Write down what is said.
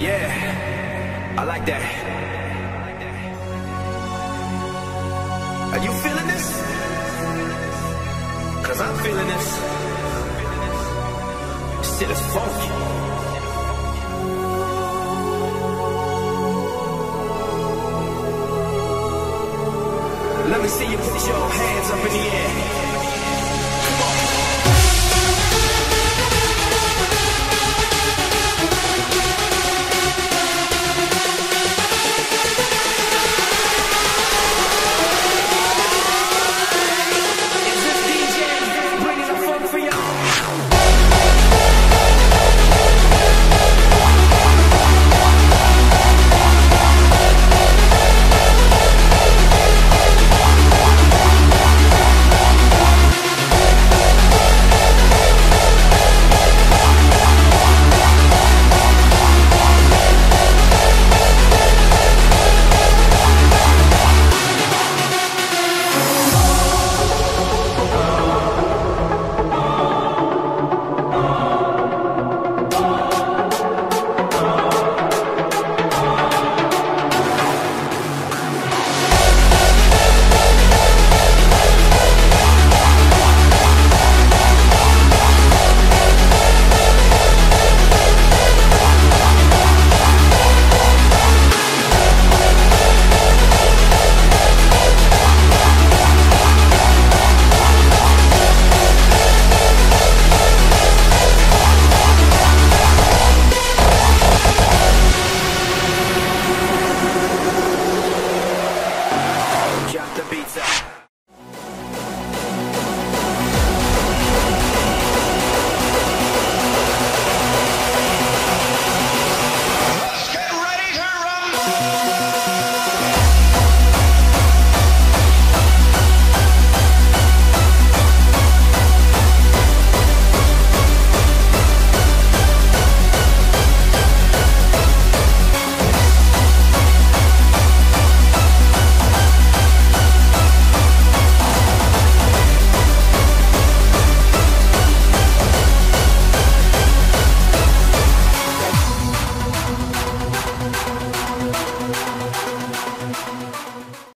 Yeah, I like that. Are you feeling this? Cause I'm feeling this. Shit is funky. Let me see you put your hands up in the air.